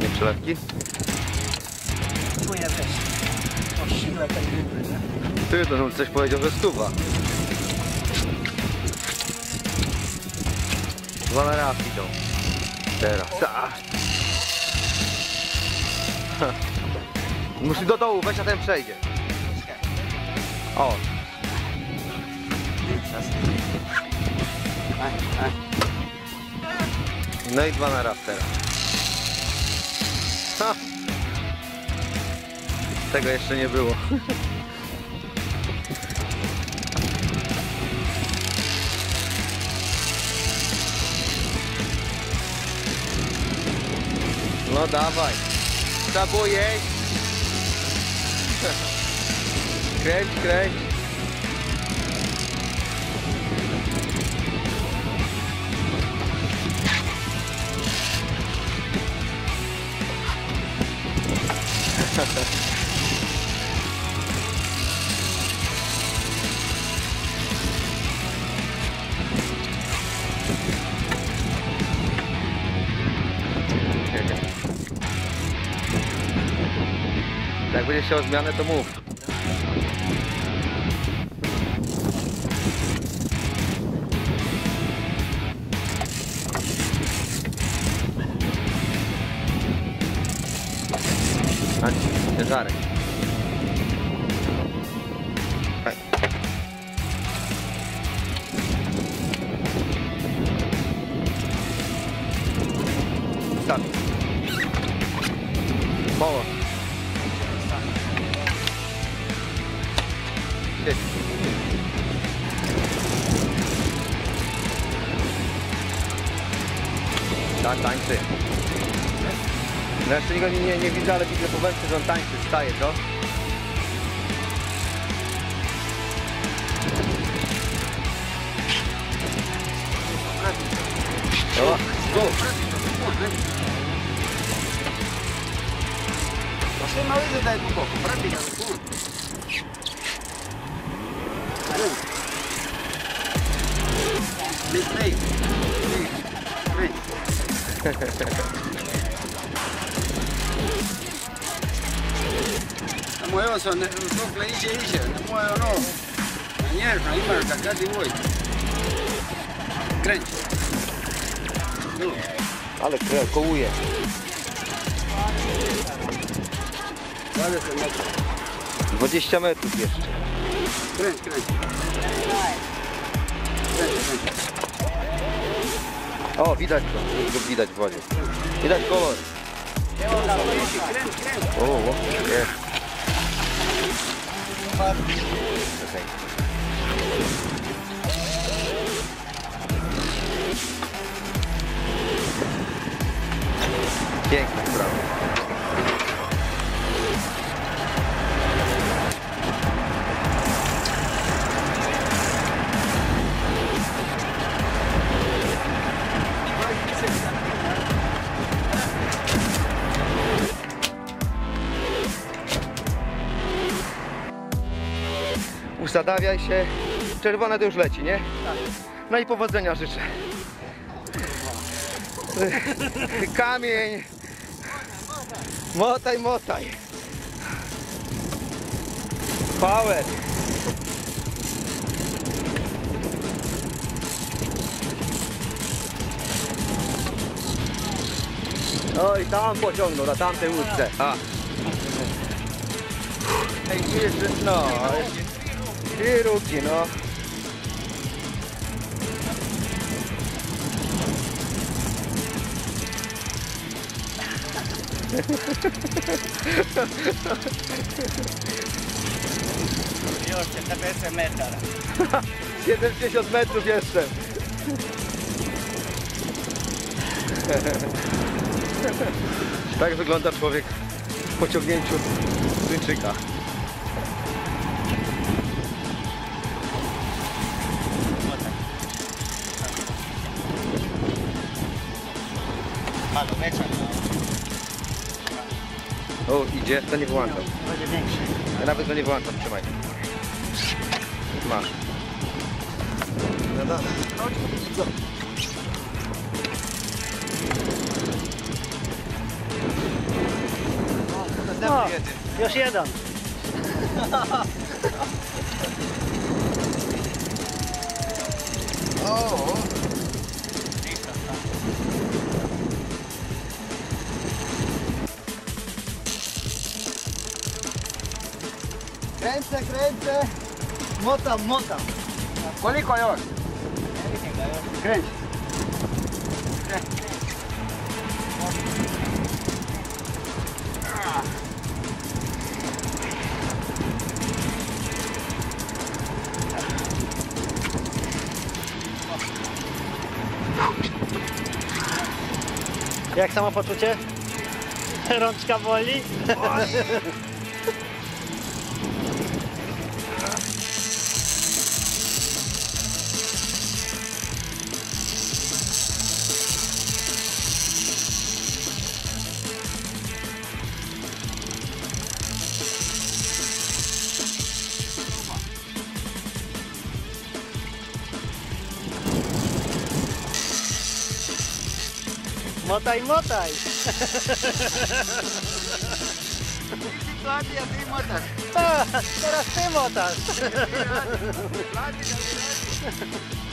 Nie przelewki? Czuję też o sile tej ryby. nie? Ty, to no, coś powiedział, że stuwa. Dwa na raz idą. Teraz. Ta. Musi do dołu, weź a ten przejdzie. O, Aj, aj. No i dwa na raz teraz. Ha. Tego jeszcze nie było. No dawaj. Było jeść. Kręć, kręć. Jak będziesz chciał zmianę, to mów. Pegaram? Tá. Boa. Tá, tá, entrei. No jeszcze go nie, nie, nie widzę, ale widzę po wejściu, że on tańczy, staje, co? O, tu. Você não ia dar um pouco, prática do cu. Vem, vem. Vem. Muevo son los le dice dice, no muevo no. Ayer, ahí marca casi voy. Kręć. No. Ale krew, kołuje. Se metro. 20 metrów jeszcze. Kręć, kręć. Kręć, kręć. O, widać to, go widać w wodzie. Widać kolor. Kręć, kręć. O, o, jest. But the Usadawiaj się. Czerwone to już leci, nie? No i powodzenia życzę. Kamień. Motaj, motaj. Power. Oj, tam pociągnął, na tamtej łódce. A. Ej, jeszcze, no. I ruki, no. Już te będzie metr. 70 metrów jeszcze. Tak wygląda człowiek po ciągnięciu Duńczyka. O, idzie, to nie wyłączam. Będzie większy. Ja nawet go nie wyłączam, trzymaj. Masz. No dobra. O, Jeden. już jeden. Motam, motam. koliko još? Kreć. Jak samopoczucie? Rączka boli? Motaj, motaj. Plati, a ti motaš. A, teraz ty motasz. Plati da mi radi.